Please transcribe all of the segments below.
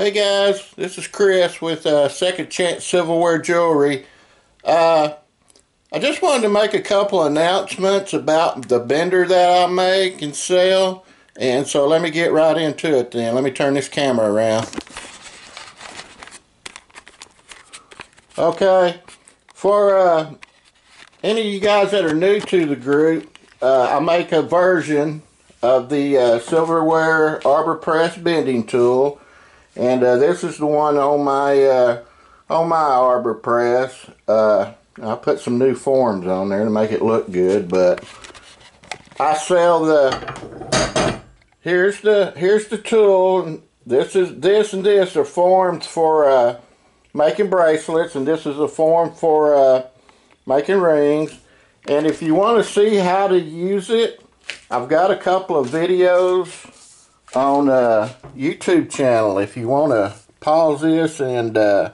Hey guys, this is Chris with uh, Second Chance Silverware Jewelry. Uh, I just wanted to make a couple announcements about the bender that I make and sell. And so let me get right into it then. Let me turn this camera around. Okay, for uh, any of you guys that are new to the group, uh, I make a version of the uh, Silverware Arbor Press bending tool. And uh, this is the one on my uh, on my Arbor Press. Uh, I put some new forms on there to make it look good, but I sell the here's the here's the tool. This is this and this are forms for uh, making bracelets, and this is a form for uh, making rings. And if you want to see how to use it, I've got a couple of videos on a YouTube channel if you want to pause this and uh,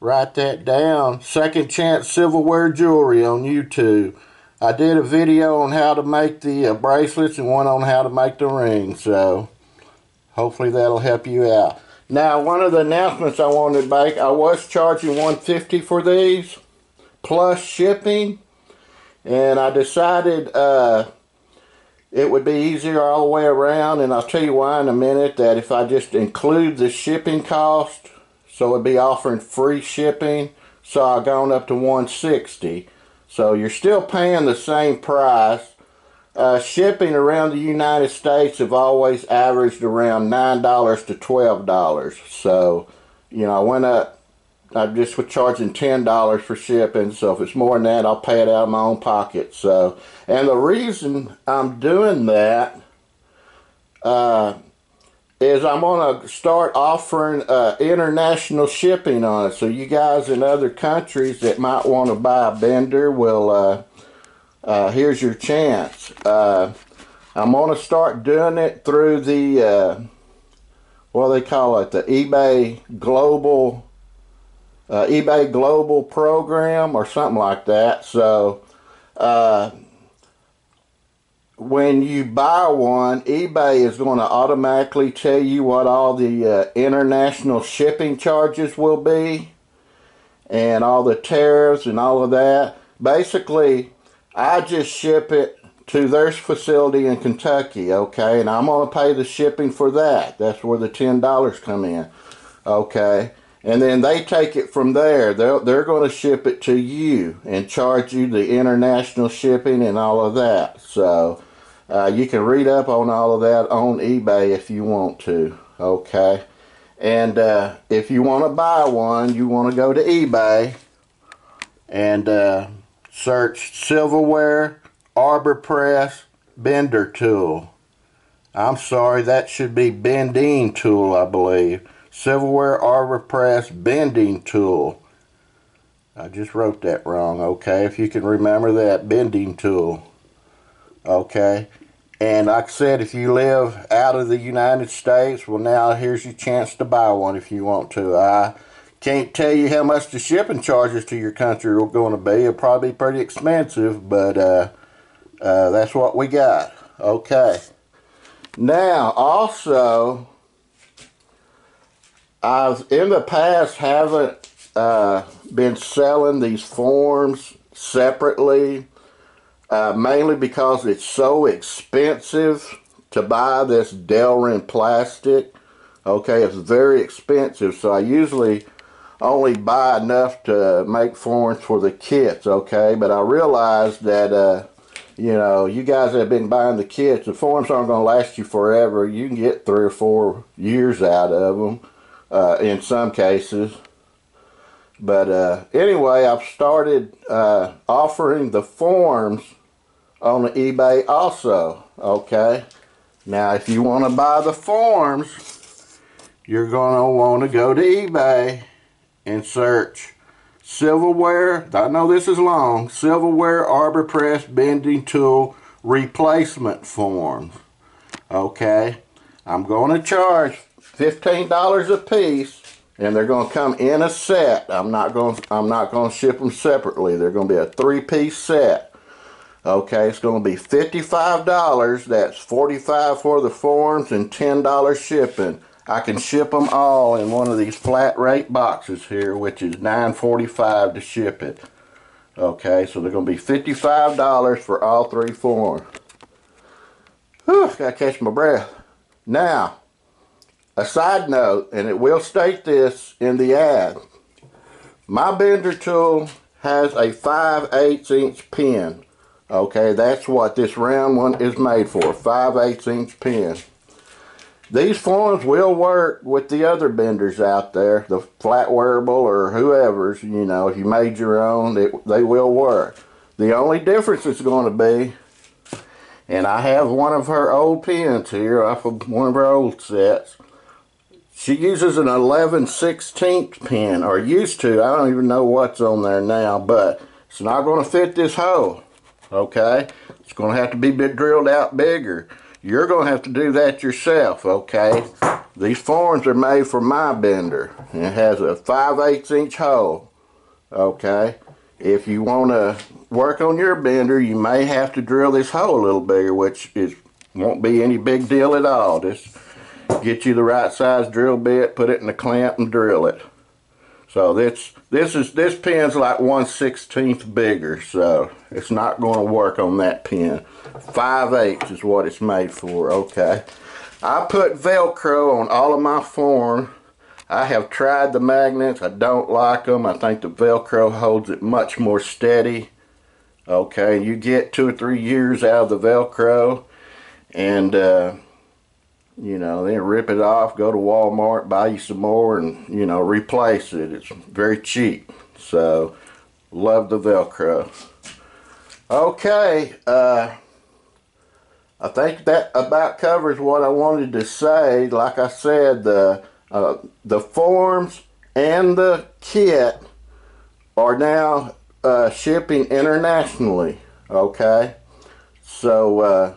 write that down. Second Chance Civil Silverware Jewelry on YouTube. I did a video on how to make the uh, bracelets and one on how to make the rings. So hopefully that'll help you out. Now one of the announcements I wanted to make, I was charging 150 for these plus shipping. And I decided uh, it would be easier all the way around and I'll tell you why in a minute that if I just include the shipping cost so it'd be offering free shipping so I've gone up to 160 so you're still paying the same price. Uh, shipping around the United States have always averaged around $9 to $12 so you know I went up I just charging ten dollars for shipping, so if it's more than that, I'll pay it out of my own pocket. So, and the reason I'm doing that uh, is I'm gonna start offering uh, international shipping on it. So you guys in other countries that might want to buy a bender will. Uh, uh, here's your chance. Uh, I'm gonna start doing it through the uh, what do they call it, the eBay Global uh, eBay Global program or something like that. So uh, when you buy one, eBay is going to automatically tell you what all the uh, international shipping charges will be and all the tariffs and all of that. Basically, I just ship it to their facility in Kentucky, okay? And I'm going to pay the shipping for that. That's where the $10 come in, okay? And then they take it from there. They're, they're going to ship it to you and charge you the international shipping and all of that. So uh, you can read up on all of that on eBay if you want to. Okay. And uh, if you want to buy one, you want to go to eBay and uh, search silverware arbor press bender tool. I'm sorry, that should be bending tool, I believe. Silverware Arbor Press Bending Tool. I just wrote that wrong, okay? If you can remember that, bending tool. Okay? And like I said, if you live out of the United States, well now here's your chance to buy one if you want to. I can't tell you how much the shipping charges to your country are going to be. It'll probably be pretty expensive, but uh, uh, that's what we got. Okay. Now, also, I've in the past haven't uh, been selling these forms separately, uh, mainly because it's so expensive to buy this Delrin plastic. Okay, it's very expensive, so I usually only buy enough to make forms for the kits, okay? But I realized that, uh, you know, you guys have been buying the kits. The forms aren't going to last you forever. You can get three or four years out of them uh, in some cases. But uh, anyway, I've started uh, offering the forms on eBay also. Okay. Now, if you want to buy the forms, you're going to want to go to eBay and search silverware. I know this is long. Silverware Arbor Press Bending Tool Replacement Forms. Okay. I'm going to charge $15 a piece and they're going to come in a set. I'm not going I'm not going to ship them separately. They're going to be a three-piece set. Okay, it's going to be $55. That's 45 for the forms and $10 shipping. I can ship them all in one of these flat rate boxes here, which is $9.45 to ship it. Okay, so they're going to be $55 for all three forms. Whew, gotta catch my breath. Now, a side note, and it will state this in the ad. My bender tool has a 5 8 inch pin. Okay, that's what this round one is made for, 5 8 inch pin. These forms will work with the other benders out there, the flat wearable or whoever's, you know, if you made your own, it, they will work. The only difference is going to be, and I have one of her old pins here off of one of her old sets. She uses an 11 16th pin, or used to. I don't even know what's on there now, but it's not going to fit this hole, okay? It's going to have to be drilled out bigger. You're going to have to do that yourself, okay? These forms are made for my bender. It has a 5 8 inch hole, okay? If you want to work on your bender, you may have to drill this hole a little bigger, which is won't be any big deal at all. Just get you the right size drill bit, put it in the clamp and drill it. So this this is this pin's like 1 16th bigger, so it's not going to work on that pin. 5 8 is what it's made for, okay. I put Velcro on all of my form. I have tried the magnets. I don't like them. I think the Velcro holds it much more steady. Okay, you get two or three years out of the Velcro and uh, you know, then rip it off, go to Walmart, buy you some more, and, you know, replace it. It's very cheap. So, love the Velcro. Okay, uh, I think that about covers what I wanted to say. Like I said, the, uh, the forms and the kit are now uh, shipping internationally. Okay, so uh,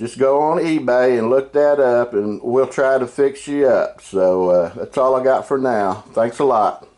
just go on eBay and look that up and we'll try to fix you up. So uh, that's all I got for now. Thanks a lot.